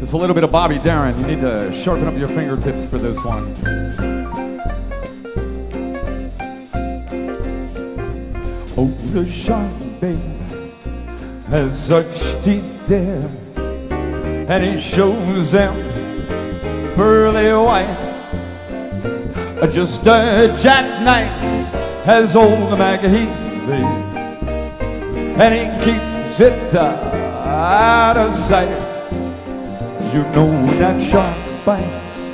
Just a little bit of Bobby Darin. You need to sharpen up your fingertips for this one. Oh, the shark babe has such teeth, there, and he shows them pearly white. Uh, Just a jackknife has old Maggie Heath, babe, and he keeps it out of sight. You know that shark bites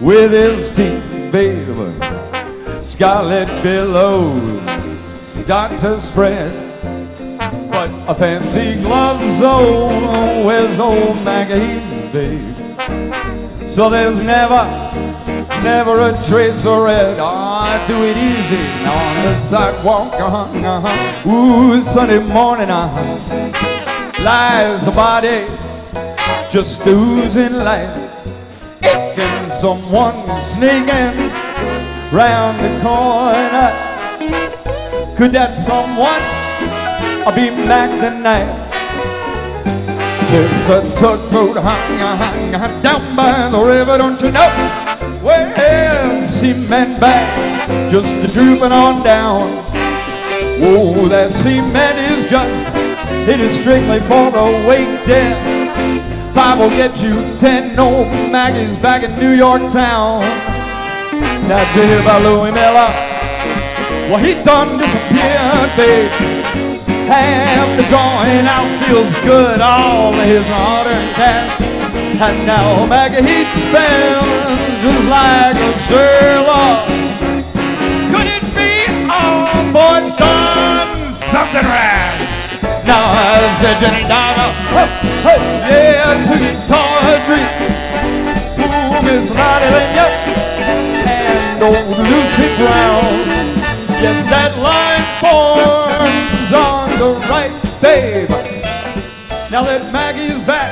with his teeth, babe. Scarlet billows start to spread. But a fancy gloves, oh, where's old Maggie, babe? So there's never, never a trace of red. Ah, do it easy on the sidewalk, uh-huh, uh-huh. Ooh, Sunday morning, uh-huh. Lies a body just oozing light. Can someone sneaking round the corner? Could that someone be Mac tonight? There's a tugboat hung, hung, hung down by the river, don't you know? Well, cement bags just a drooping on down. Oh, that cement is just, it is strictly for the weight dead. Five will get you ten old Maggies back in New York town. Now, did you hear about Louis Miller? Well, he done disappeared, babe. Half the joint out feels good, all his hard-earned cash. And now Maggie Heat spells just like a Sherlock. Could it be all boys done something right? Now I said Jenny Donna, oh, yeah, singing tawdry. Ooh, Miss Lottie Lenya and old Lucy Brown. Yes, that line forms on the right, babe. Now that Maggie's back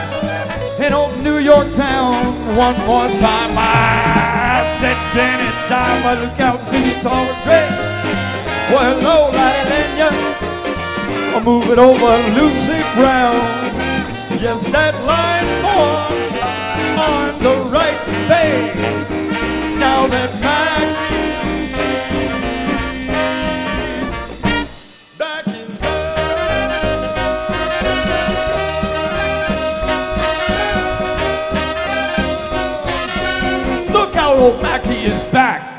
in old New York town one more time. I said Janet Donna, look out, singing tawdry. Well, hello, Lottie Lenya. I'll move it over Lucy Brown. Yes, that line forms on the right bay. Now that Maggie back in town. Look how old Mackie is back.